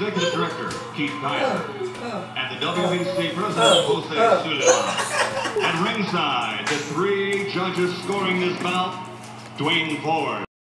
Executive Director Keith Tyler and the WBC President Jose Sulaiman. At ringside, the three judges scoring this bout, Duane Ford.